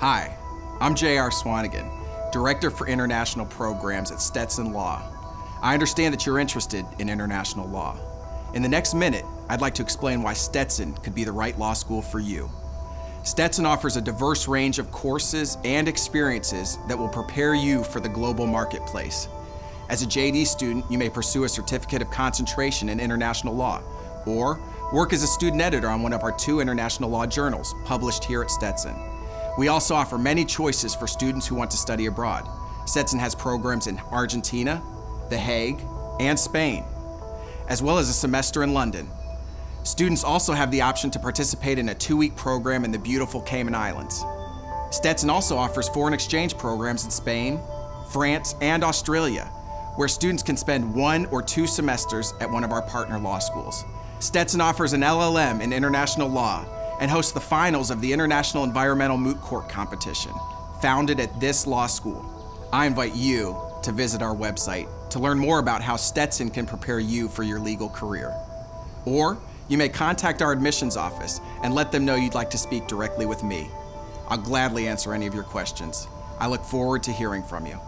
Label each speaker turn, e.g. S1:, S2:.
S1: Hi, I'm J.R. Swanegan, Director for International Programs at Stetson Law. I understand that you're interested in international law. In the next minute, I'd like to explain why Stetson could be the right law school for you. Stetson offers a diverse range of courses and experiences that will prepare you for the global marketplace. As a JD student, you may pursue a certificate of concentration in international law, or work as a student editor on one of our two international law journals published here at Stetson. We also offer many choices for students who want to study abroad. Stetson has programs in Argentina, The Hague, and Spain, as well as a semester in London. Students also have the option to participate in a two week program in the beautiful Cayman Islands. Stetson also offers foreign exchange programs in Spain, France, and Australia, where students can spend one or two semesters at one of our partner law schools. Stetson offers an LLM in international law and hosts the finals of the International Environmental Moot Court Competition, founded at this law school. I invite you to visit our website to learn more about how Stetson can prepare you for your legal career. Or you may contact our admissions office and let them know you'd like to speak directly with me. I'll gladly answer any of your questions. I look forward to hearing from you.